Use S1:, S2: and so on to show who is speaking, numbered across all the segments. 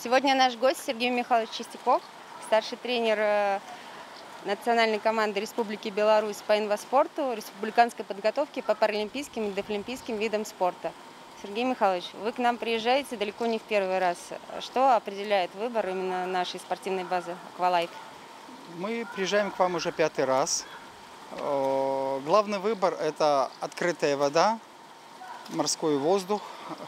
S1: Сегодня наш гость Сергей Михайлович Чистяков, старший тренер э, национальной команды Республики Беларусь по инваспорту, республиканской подготовке по паралимпийским и дефлимпийским видам спорта. Сергей Михайлович, вы к нам приезжаете далеко не в первый раз. Что определяет выбор именно нашей спортивной базы «Аквалайф»?
S2: Мы приезжаем к вам уже пятый раз. Э, Главный выбор – это открытая вода, морской воздух,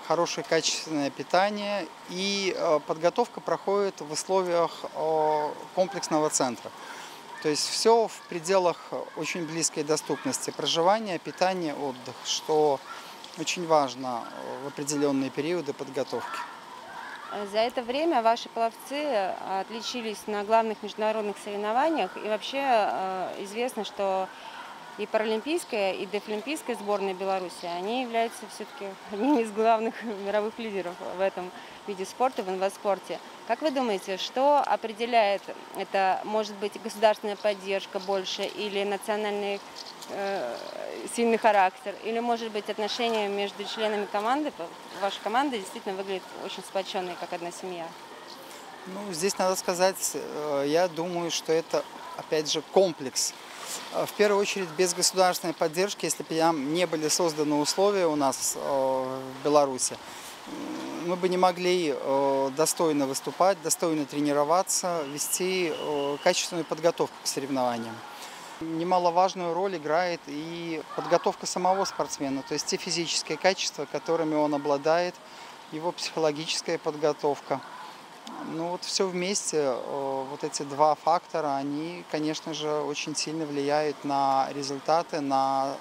S2: хорошее качественное питание и э, подготовка проходит в условиях э, комплексного центра. То есть все в пределах очень близкой доступности проживания, питания, отдых, что очень важно э, в определенные периоды подготовки.
S1: За это время ваши пловцы отличились на главных международных соревнованиях. И вообще известно, что и паралимпийская, и дефлимпийская сборная Беларуси, они являются все-таки одними из главных мировых лидеров в этом виде спорта, в инваспорте. Как вы думаете, что определяет это, может быть, государственная поддержка больше или национальный э, сильный характер, или, может быть, отношения между членами команды? Ваша команда действительно выглядит очень сплоченной, как одна семья.
S2: Ну, здесь надо сказать, э, я думаю, что это, опять же, комплекс. Э, В первую очередь, без государственной поддержки, если бы там не были созданы условия у нас э, в Беларуси, мы бы не могли э, достойно выступать, достойно тренироваться, вести качественную подготовку к соревнованиям. Немаловажную роль играет и подготовка самого спортсмена, то есть те физические качества, которыми он обладает, его психологическая подготовка. Ну вот все вместе, э, вот эти два фактора, они, конечно же, очень сильно влияют на результаты, на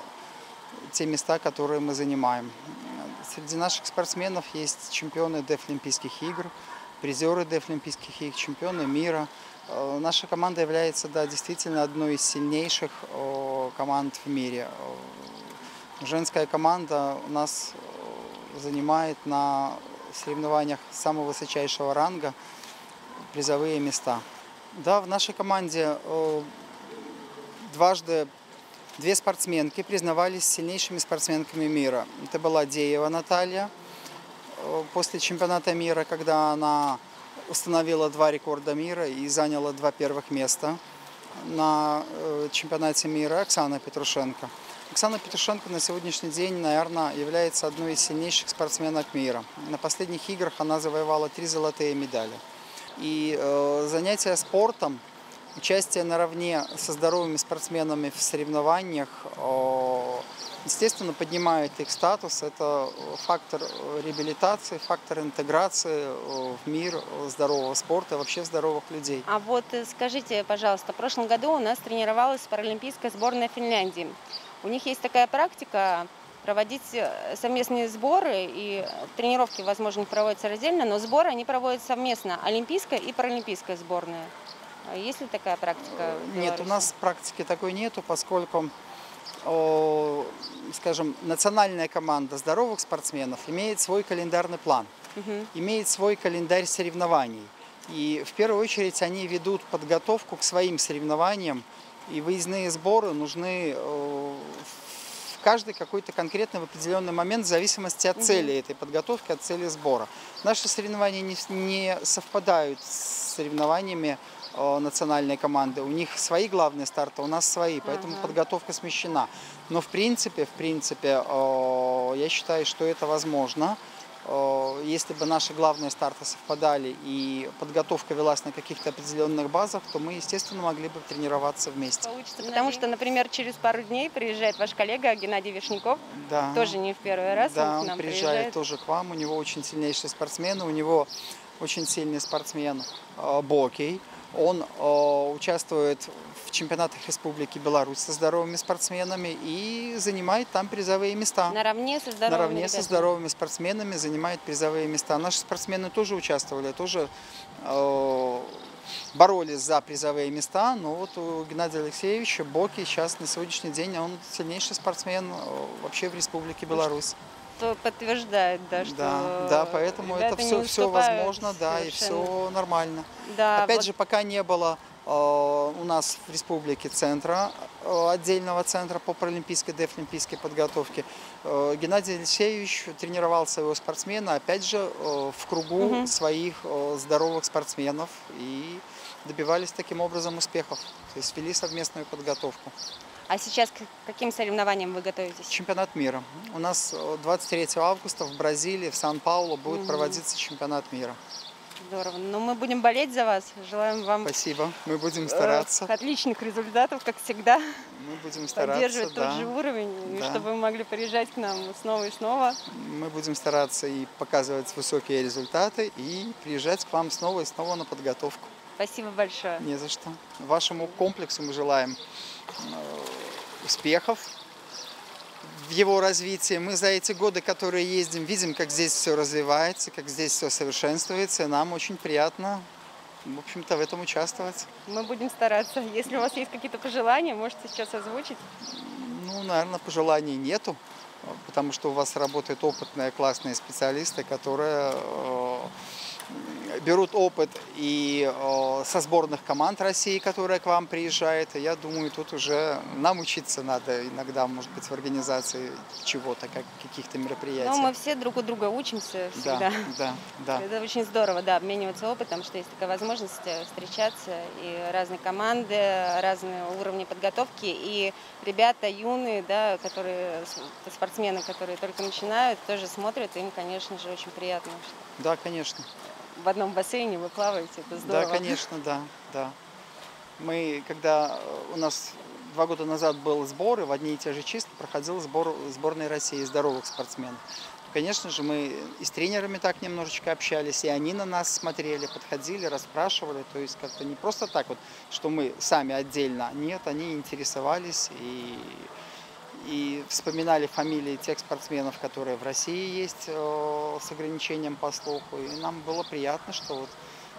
S2: те места, которые мы занимаем. Среди наших спортсменов есть чемпионы Дефлимпийских игр, призеры Дефлимпийских игр, чемпионы мира. Э, Наша команда является, да, действительно одной из сильнейших э, команд в мире. Женская команда у нас занимает на соревнованиях самого высочайшего ранга призовые места. Да, в нашей команде э, дважды две спортсменки признавались сильнейшими спортсменками мира. Это была Деева Наталья э, после чемпионата мира, когда она установила два рекорда мира и заняла два первых места на э, чемпионате мира Оксана Петрушенко. Оксана Петрушенко на сегодняшний день, наверное, является одной из сильнейших спортсменок мира. На последних играх она завоевала три золотые медали. И э, занятия спортом, участие наравне со здоровыми спортсменами в соревнованиях, э, естественно, поднимает их статус. Это фактор реабилитации, фактор интеграции э, в мир здорового спорта, вообще здоровых людей.
S1: А вот э, скажите, пожалуйста, в прошлом году у нас тренировалась паралимпийская сборная Финляндии. У них есть такая практика проводить э, совместные сборы, и тренировки, возможно, проводятся раздельно, но сборы они проводят совместно, олимпийская и паралимпийская сборная. А Есть ли такая практика?
S2: Нет, у нас практики такой нету, поскольку, скажем, национальная команда здоровых спортсменов имеет свой календарный план,
S1: Мгм.
S2: имеет свой календарь соревнований. И в первую очередь они ведут подготовку к своим соревнованиям, и выездные сборы нужны э, в каждый какой-то конкретный в определенный момент в зависимости от цели этой подготовки, от цели сбора. Наши соревнования не, совпадают с соревнованиями национальной команды. У них свои главные старты, у нас свои, поэтому
S1: Ага.
S2: подготовка смещена. Но в принципе, в принципе, я считаю, что это возможно. Если бы наши главные старты совпадали и подготовка велась на каких-то определенных базах, то мы, естественно, могли бы тренироваться вместе.
S1: Получится, потому что, например, через пару дней приезжает ваш коллега Геннадий Вишняков,
S2: Да.
S1: тоже не в первый раз
S2: Да,
S1: он к
S2: он
S1: нам
S2: приезжает
S1: приезжает.
S2: тоже к вам. У него очень сильнейший спортсмен, у него очень сильный спортсмен э, Бокей. Он э, участвует в чемпионатах Республики Беларусь со здоровыми спортсменами и занимает там призовые места.
S1: Наравне со здоровыми
S2: Наравне со здоровыми спортсменами занимает призовые места. Наши спортсмены тоже участвовали, тоже э, боролись за призовые места. Но вот у Геннадия Алексеевича Боки сейчас на сегодняшний день он сильнейший спортсмен э, вообще в Республике Беларусь.
S1: Что подтверждает, да, что
S2: Да, да, поэтому это все, все возможно, да, и
S1: совершенно.
S2: все нормально.
S1: Да,
S2: Опять
S1: вот
S2: же, пока не было э, у нас в республике центра э, отдельного центра по паралимпийской, дефлимпийской подготовке. Э, Геннадий Алексеевич тренировал своего спортсмена, опять же, э, в кругу
S1: Мгм.
S2: своих э, здоровых спортсменов и добивались таким образом успехов. То есть вели совместную подготовку.
S1: А сейчас к каким соревнованиям вы готовитесь?
S2: Чемпионат мира. У нас э, 23 августа в Бразилии, в Сан-Паулу будет
S1: Мгм.
S2: проводиться чемпионат мира.
S1: Здорово. Ну, мы будем болеть за вас. Желаем вам
S2: Спасибо. Мы будем
S1: э,
S2: стараться.
S1: отличных результатов, как всегда.
S2: Мы будем стараться.
S1: Поддерживать
S2: да.
S1: тот же уровень, и
S2: Да.
S1: чтобы вы могли приезжать к нам снова и снова.
S2: Мы будем стараться и показывать высокие результаты, и приезжать к вам снова и снова на подготовку.
S1: Спасибо большое.
S2: Не за что. Вашему комплексу мы желаем э, успехов в его развитии. Мы за эти годы, которые ездим, видим, как здесь все развивается, как здесь все совершенствуется, и нам очень приятно, в общем-то, в этом участвовать.
S1: Мы будем стараться. Если у вас есть какие-то пожелания, можете сейчас озвучить.
S2: Ну, наверное, пожеланий нету, потому что у вас работают опытные, классные специалисты, которые э, берут опыт и э, со сборных команд России, которая к вам приезжает. Я думаю, тут уже нам учиться надо иногда, может быть, в организации чего-то, как каких-то мероприятий.
S1: Но мы все друг у друга учимся всегда.
S2: да, да, да.
S1: Это очень здорово, да, обмениваться опытом, что есть такая возможность э, встречаться, и разные команды, разные уровни подготовки, и ребята юные, да, которые, спортсмены, которые только начинают, тоже смотрят, им, конечно же, очень приятно,
S2: Да, конечно.
S1: В одном бассейне вы плаваете, это здорово.
S2: Да, конечно, да, да. Мы, когда э, у нас два года назад был сбор, и в одни и те же числа проходил сбор сборной России здоровых спортсменов. Конечно же, мы и с тренерами так немножечко общались, и они на нас смотрели, подходили, расспрашивали. То есть как-то не просто так вот, что мы сами отдельно. Нет, они интересовались и, и вспоминали фамилии тех спортсменов, которые в России есть э, с ограничением по слуху. И нам было приятно, что вот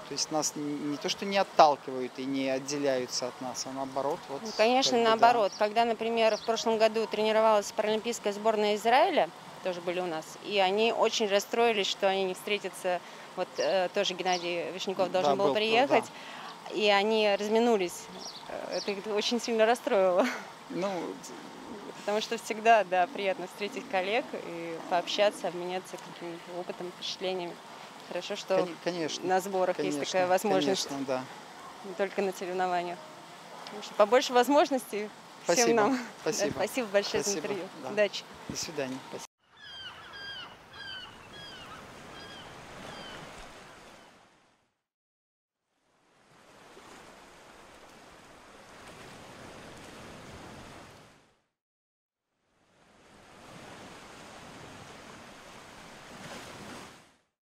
S2: то есть нас не, то, что не отталкивают и не отделяются от нас, а наоборот. Вот,
S1: Ну, конечно,
S2: как бы, да.
S1: наоборот. Когда, например, в прошлом году тренировалась паралимпийская сборная Израиля, тоже были у нас, и они очень расстроились, что они не встретятся. Вот э, тоже Геннадий Вишняков должен
S2: Да,
S1: был
S2: был,
S1: приехать, и они разминулись. Э, Это их очень сильно расстроило,
S2: Ну,
S1: потому что всегда, да, приятно встретить коллег и пообщаться, обменяться каким-то опытом, впечатлениями. Хорошо, что
S2: кон- конечно.
S1: на сборах
S2: конечно,
S1: есть такая возможность,
S2: Конечно, да.
S1: не только на соревнованиях. Побольше возможностей всем
S2: Спасибо.
S1: нам. Да,
S2: Спасибо.
S1: спасибо большое за
S2: Спасибо,
S1: интервью.
S2: да.
S1: Удачи.
S2: До свидания. Спасибо.